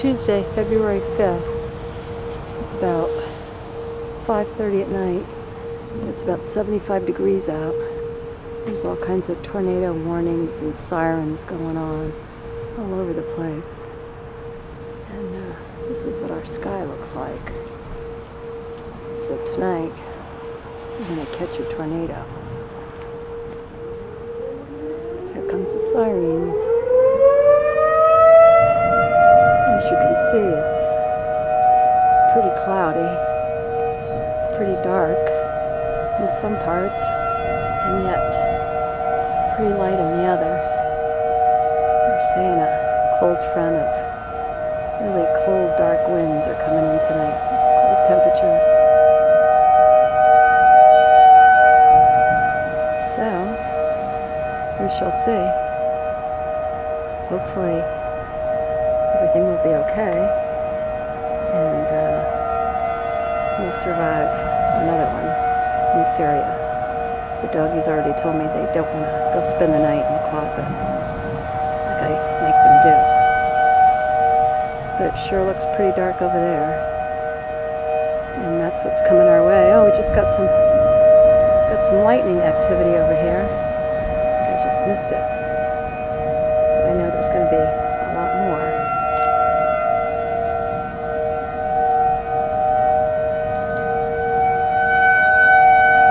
Tuesday, February 5th. It's about 5.30 at night. It's about 75 degrees out. There's all kinds of tornado warnings and sirens going on all over the place. And uh, this is what our sky looks like. So tonight, we're going to catch a tornado. Here comes the sirens. As you can see, it's pretty cloudy, pretty dark in some parts, and yet pretty light in the other. They're saying a cold front of really cold, dark winds are coming in tonight, cold temperatures. So, we shall see. Hopefully, everything will be okay, and uh, we'll survive another one in Syria. The doggies already told me they don't want to go spend the night in the closet like I make them do. But it sure looks pretty dark over there. And that's what's coming our way. Oh, we just got some got some lightning activity over here. I I just missed it. But I know there's going to be a lot more.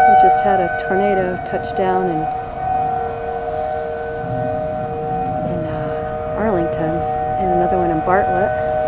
We just had a tornado touch down in in uh, Arlington and another one in Bartlett.